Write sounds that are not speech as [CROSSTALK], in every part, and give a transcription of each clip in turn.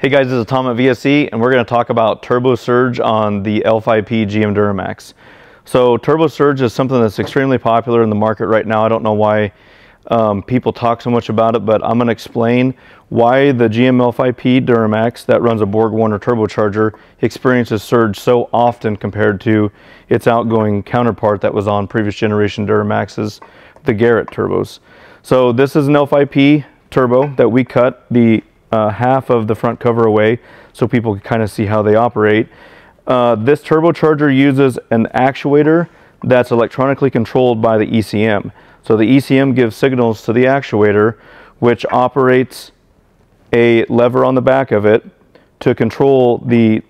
Hey guys, this is Tom at VSE and we're going to talk about Turbo Surge on the L5P GM Duramax. So Turbo Surge is something that's extremely popular in the market right now. I don't know why um, people talk so much about it, but I'm going to explain why the GM L5P Duramax that runs a Borg Warner turbocharger experiences surge so often compared to its outgoing counterpart that was on previous generation Duramaxes, the Garrett turbos. So this is an L5P turbo that we cut the uh, half of the front cover away so people can kind of see how they operate. Uh, this turbocharger uses an actuator that's electronically controlled by the ECM. So the ECM gives signals to the actuator which operates a lever on the back of it to control the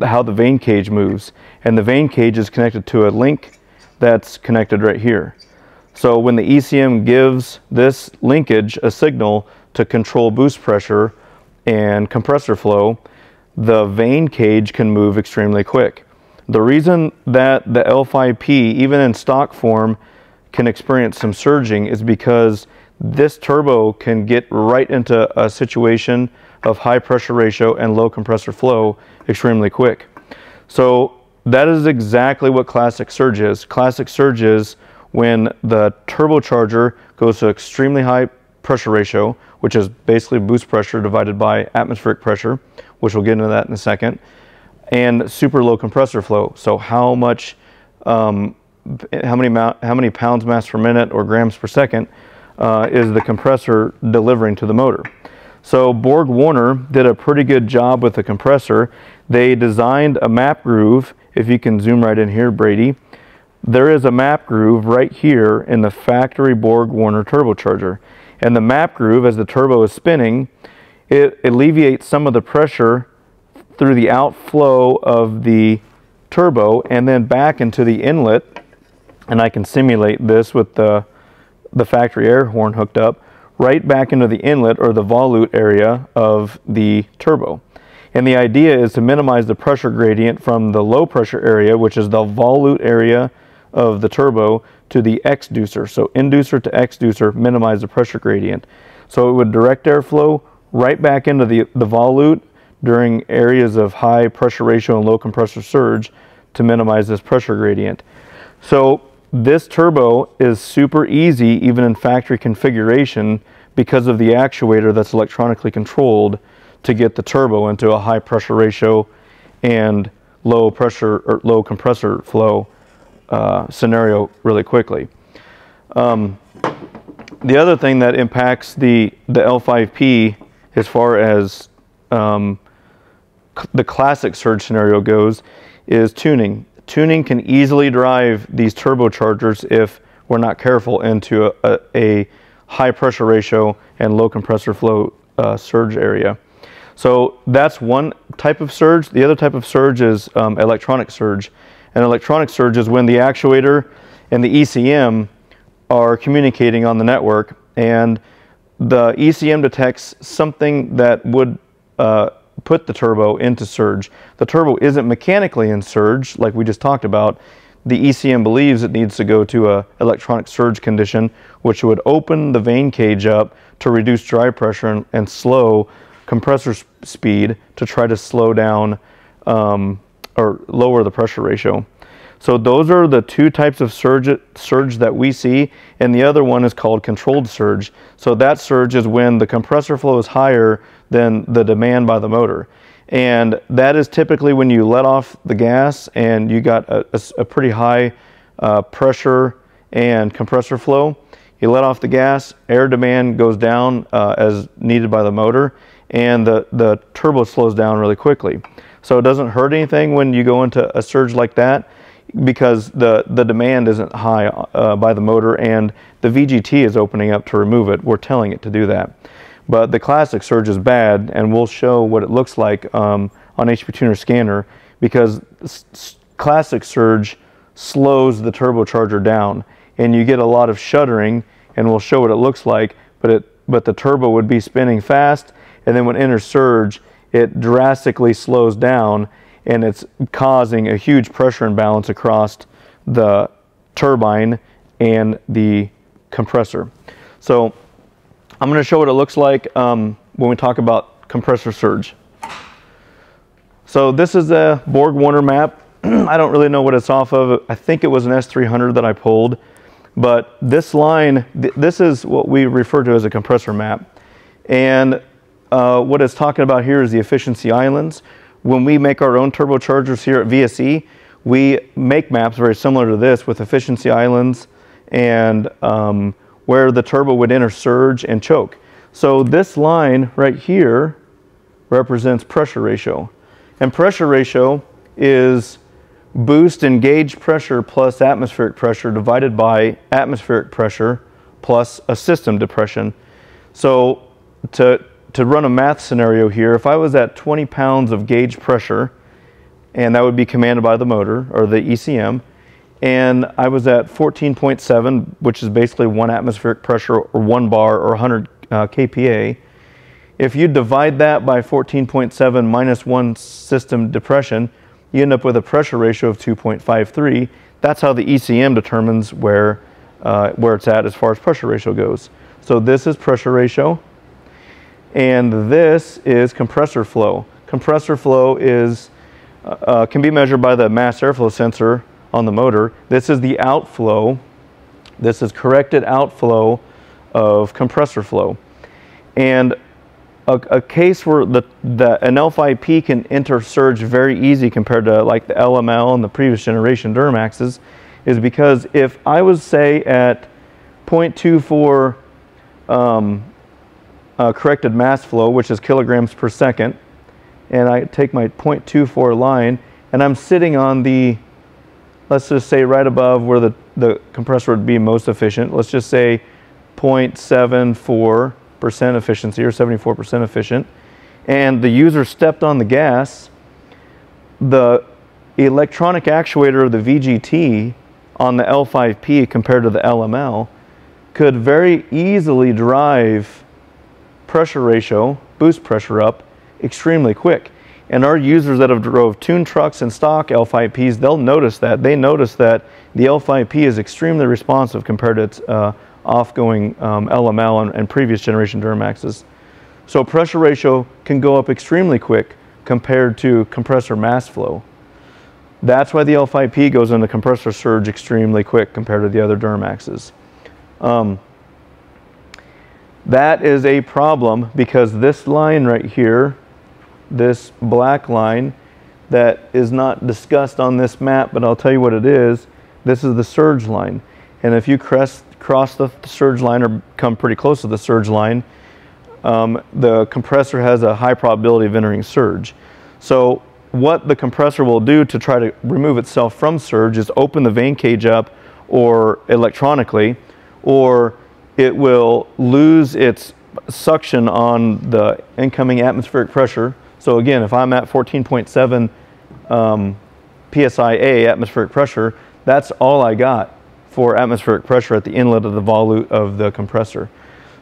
how the vane cage moves. And the vane cage is connected to a link that's connected right here. So when the ECM gives this linkage a signal to control boost pressure and compressor flow, the vane cage can move extremely quick. The reason that the L5P, even in stock form, can experience some surging is because this turbo can get right into a situation of high pressure ratio and low compressor flow extremely quick. So that is exactly what classic surge is. Classic surge is when the turbocharger goes to extremely high pressure ratio, which is basically boost pressure divided by atmospheric pressure, which we'll get into that in a second, and super low compressor flow. So how much, um, how many how many pounds mass per minute or grams per second uh, is the compressor delivering to the motor? So Borg Warner did a pretty good job with the compressor. They designed a map groove. If you can zoom right in here, Brady, there is a map groove right here in the factory Borg Warner turbocharger. And the map groove, as the turbo is spinning, it alleviates some of the pressure through the outflow of the turbo and then back into the inlet. And I can simulate this with the, the factory air horn hooked up right back into the inlet or the volute area of the turbo. And the idea is to minimize the pressure gradient from the low pressure area, which is the volute area of the turbo to the exducer. So inducer to exducer, minimize the pressure gradient. So it would direct airflow right back into the, the volute during areas of high pressure ratio and low compressor surge to minimize this pressure gradient. So this turbo is super easy even in factory configuration because of the actuator that's electronically controlled to get the turbo into a high pressure ratio and low pressure or low compressor flow uh, scenario really quickly. Um, the other thing that impacts the, the L5P as far as um, the classic surge scenario goes is tuning. Tuning can easily drive these turbochargers if we're not careful into a, a, a high pressure ratio and low compressor flow uh, surge area. So that's one type of surge. The other type of surge is um, electronic surge. And electronic surge is when the actuator and the ECM are communicating on the network and the ECM detects something that would uh, put the turbo into surge. The turbo isn't mechanically in surge like we just talked about. The ECM believes it needs to go to a electronic surge condition which would open the vane cage up to reduce drive pressure and, and slow compressor speed to try to slow down um, or lower the pressure ratio. So those are the two types of surge, surge that we see, and the other one is called controlled surge. So that surge is when the compressor flow is higher than the demand by the motor. And that is typically when you let off the gas and you got a, a, a pretty high uh, pressure and compressor flow. You let off the gas, air demand goes down uh, as needed by the motor, and the, the turbo slows down really quickly. So it doesn't hurt anything when you go into a surge like that because the, the demand isn't high uh, by the motor and the VGT is opening up to remove it. We're telling it to do that. But the classic surge is bad and we'll show what it looks like um, on HP Tuner Scanner because classic surge slows the turbocharger down and you get a lot of shuddering and we'll show what it looks like but it but the turbo would be spinning fast and then when enters surge it drastically slows down and it's causing a huge pressure imbalance across the turbine and the compressor. So I'm going to show what it looks like um, when we talk about compressor surge. So this is a Borg Warner map. [CLEARS THROAT] I don't really know what it's off of. I think it was an S300 that I pulled. But this line, th this is what we refer to as a compressor map. And uh, what it's talking about here is the efficiency islands. When we make our own turbochargers here at VSE, we make maps very similar to this with efficiency islands and um, where the turbo would enter surge and choke. So this line right here represents pressure ratio. And pressure ratio is boost and gauge pressure plus atmospheric pressure divided by atmospheric pressure plus a system depression. So to, to run a math scenario here, if I was at 20 pounds of gauge pressure, and that would be commanded by the motor or the ECM, and I was at 14.7, which is basically one atmospheric pressure or one bar or 100 uh, kPa. If you divide that by 14.7 minus one system depression, you end up with a pressure ratio of 2.53. That's how the ECM determines where, uh, where it's at as far as pressure ratio goes. So this is pressure ratio, and this is compressor flow. Compressor flow is, uh, uh can be measured by the mass airflow sensor on the motor. This is the outflow. This is corrected outflow of compressor flow. And a, a case where the, the, an L5P can enter surge very easy compared to like the LML and the previous generation Duramaxes is because if I was say at 0.24 um, uh, corrected mass flow, which is kilograms per second, and I take my 0.24 line and I'm sitting on the, let's just say right above where the, the compressor would be most efficient, let's just say 0.74 percent efficiency or 74% efficient, and the user stepped on the gas, the electronic actuator of the VGT on the L5P compared to the LML could very easily drive pressure ratio, boost pressure up extremely quick. And our users that have drove tuned trucks and stock L5Ps, they'll notice that. They notice that the L5P is extremely responsive compared to its uh, off-going um, LML and, and, previous generation Duramaxes. So pressure ratio can go up extremely quick compared to compressor mass flow. That's why the L5P goes into compressor surge extremely quick compared to the other Duramaxes. Um, that is a problem because this line right here, this black line that is not discussed on this map, but I'll tell you what it is, this is the surge line. And if you crest, cross the, surge line or come pretty close to the surge line, um, the compressor has a high probability of entering surge. So what the compressor will do to try to remove itself from surge is open the vane cage up or electronically, or it will lose its suction on the incoming atmospheric pressure. So again, if I'm at 14.7 um, psi atmospheric pressure, that's all I got for atmospheric pressure at the inlet of the volute of the compressor.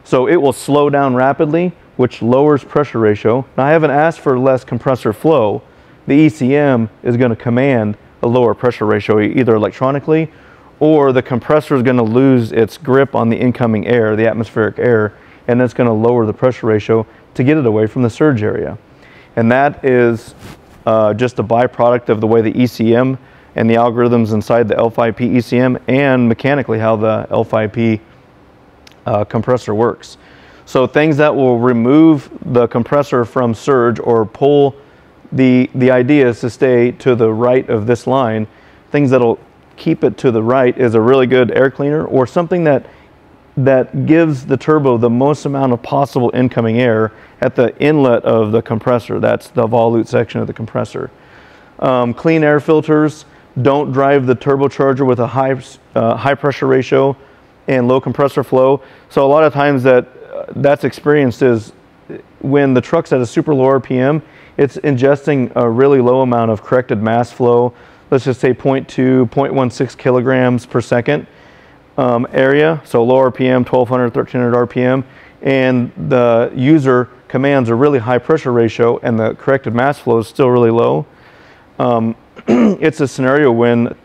So it will slow down rapidly, which lowers pressure ratio. Now I haven't asked for less compressor flow. The ECM is going to command a lower pressure ratio either electronically or the compressor is going to lose its grip on the incoming air, the atmospheric air, and that's going to lower the pressure ratio to get it away from the surge area. And that is uh, just a byproduct of the way the ECM and the algorithms inside the L5P ECM and mechanically how the L5P uh, compressor works. So things that will remove the compressor from surge or pull the, the idea is to stay to the right of this line. Things that'll keep it to the right is a really good air cleaner or something that that gives the turbo the most amount of possible incoming air at the inlet of the compressor. That's the volute section of the compressor. Um, clean air filters, don't drive the turbocharger with a high, uh, high pressure ratio and low compressor flow. So a lot of times that uh, that's experienced is when the truck's at a super low RPM, it's ingesting a really low amount of corrected mass flow. Let's just say 0.2, 0.16 kilograms per second um, area. So low RPM, 1200, 1300 RPM. And the user commands a really high pressure ratio and the corrected mass flow is still really low. Um, [CLEARS THROAT] it's a scenario when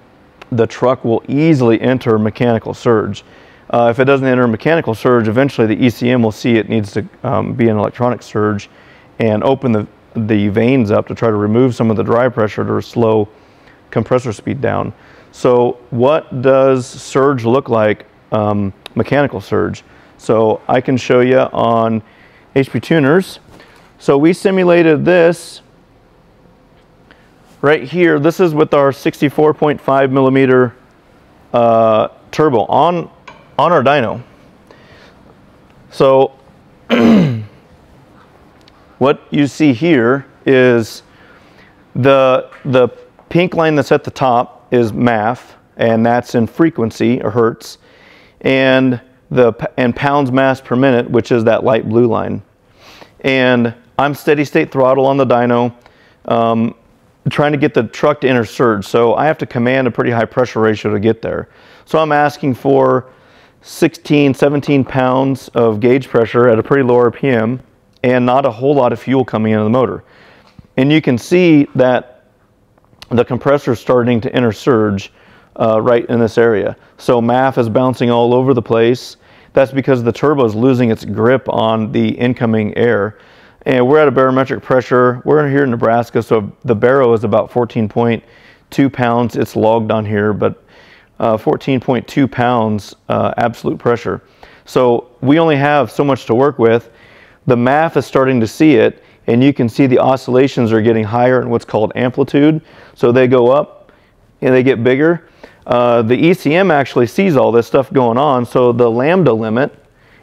the truck will easily enter mechanical surge. Uh, if it doesn't enter mechanical surge, eventually the ECM will see it needs to um, be an electronic surge and open the, the vanes up to try to remove some of the drive pressure to slow compressor speed down. So what does surge look like, um, mechanical surge? So I can show you on HP tuners. So we simulated this right here. This is with our 64.5 millimeter uh, turbo on, on our dyno. So [CLEARS THROAT] what you see here is the, the pink line that's at the top is MAF, and that's in frequency or hertz, and the and pounds mass per minute, which is that light blue line. And I'm steady state throttle on the dyno, um, trying to get the truck to enter surge. So I have to command a pretty high pressure ratio to get there. So I'm asking for 16, 17 pounds of gauge pressure at a pretty low RPM and not a whole lot of fuel coming into the motor. And you can see that the compressor is starting to enter surge uh, right in this area. So MAF is bouncing all over the place. That's because the turbo is losing its grip on the incoming air. And we're at a barometric pressure. We're here in Nebraska, so the baro is about 14.2 pounds. It's logged on here, but 14.2 uh, pounds uh, absolute pressure. So we only have so much to work with. The MAF is starting to see it, and you can see the oscillations are getting higher in what's called amplitude. So they go up and they get bigger. Uh, the ECM actually sees all this stuff going on. So the lambda limit,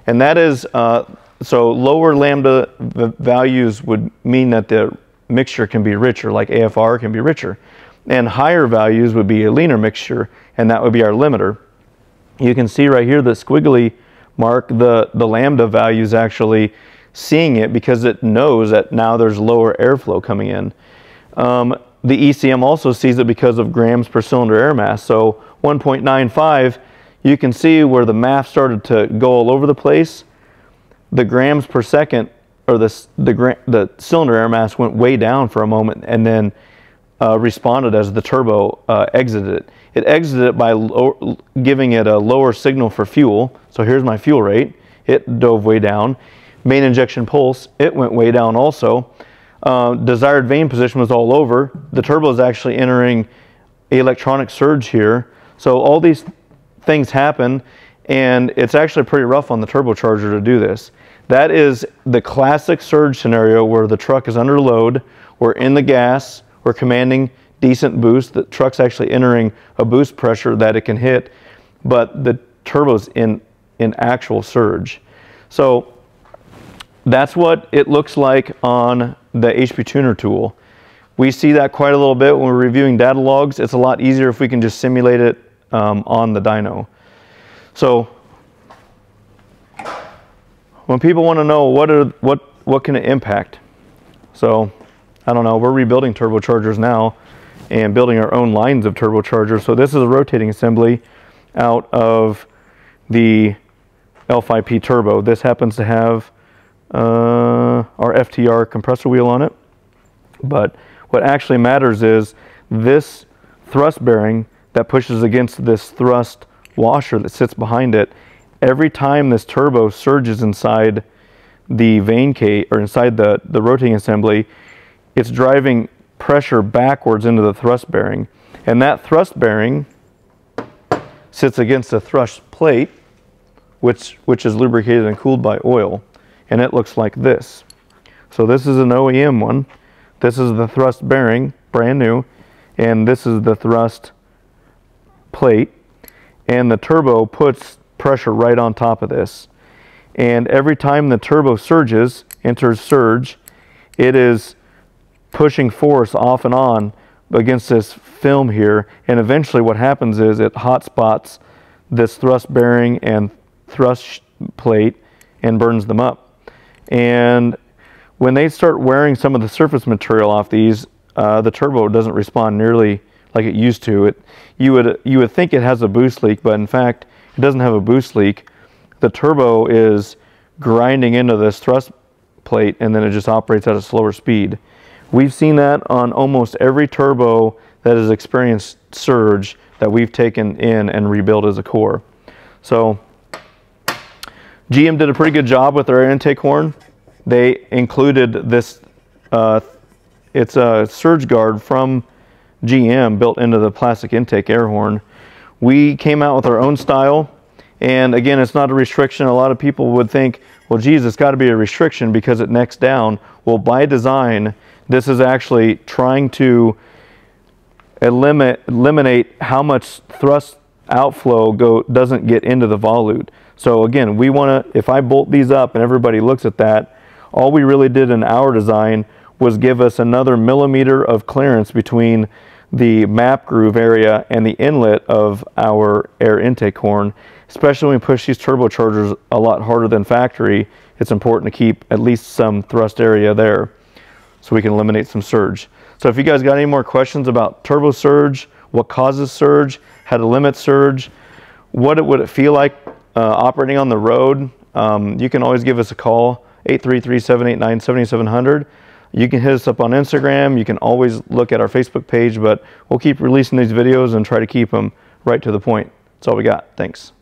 and that is, uh, so lower lambda values would mean that the mixture can be richer, like AFR can be richer. And higher values would be a leaner mixture, and that would be our limiter. You can see right here the squiggly mark, the, the lambda values actually seeing it because it knows that now there's lower airflow coming in. Um, the ECM also sees it because of grams per cylinder air mass. So 1.95, you can see where the MAF started to go all over the place. The grams per second, or the, the, the cylinder air mass went way down for a moment and then uh, responded as the turbo uh, exited it. It exited it by giving it a lower signal for fuel. So here's my fuel rate. It dove way down. Main injection pulse, it went way down also. Uh, desired vane position was all over. The turbo is actually entering electronic surge here. So all these things happen and it's actually pretty rough on the turbocharger to do this. That is the classic surge scenario where the truck is under load, we're in the gas, we're commanding decent boost. The truck's actually entering a boost pressure that it can hit, but the turbo's in, in actual surge. So that's what it looks like on the HP Tuner tool. We see that quite a little bit when we're reviewing data logs. It's a lot easier if we can just simulate it um, on the dyno. So when people want to know what are what what can it impact, so I don't know. We're rebuilding turbochargers now and building our own lines of turbochargers. So this is a rotating assembly out of the L5P turbo. This happens to have uh, our FTR compressor wheel on it. But what actually matters is this thrust bearing that pushes against this thrust washer that sits behind it. Every time this turbo surges inside the vane case or inside the, the rotating assembly, it's driving pressure backwards into the thrust bearing. And that thrust bearing sits against a thrust plate, which, which is lubricated and cooled by oil and it looks like this. So this is an OEM one. This is the thrust bearing, brand new, and this is the thrust plate, and the turbo puts pressure right on top of this. And every time the turbo surges, enters surge, it is pushing force off and on against this film here, and eventually what happens is it hot spots this thrust bearing and thrust plate and burns them up. And when they start wearing some of the surface material off these, uh, the turbo doesn't respond nearly like it used to. It, you would you would think it has a boost leak, but in fact, it doesn't have a boost leak. The turbo is grinding into this thrust plate, and then it just operates at a slower speed. We've seen that on almost every turbo that has experienced surge that we've taken in and rebuilt as a core. So GM did a pretty good job with their intake horn. They included this uh, It's a surge guard from GM built into the plastic intake air horn. We came out with our own style. And again, it's not a restriction. A lot of people would think, well, geez, it's got to be a restriction because it necks down. Well, by design, this is actually trying to eliminate, eliminate how much thrust outflow go doesn't get into the volute. So again, we want to, if I bolt these up and everybody looks at that, all we really did in our design was give us another millimeter of clearance between the map groove area and the inlet of our air intake horn. Especially when we push these turbochargers a lot harder than factory, it's important to keep at least some thrust area there so we can eliminate some surge. So if you guys got any more questions about turbo surge, what causes surge, how to limit surge, what it would it feel like uh, operating on the road, um, you can always give us a call, 833-789-7700. You can hit us up on Instagram. You can always look at our Facebook page, but we'll keep releasing these videos and try to keep them right to the point. That's all we got. Thanks.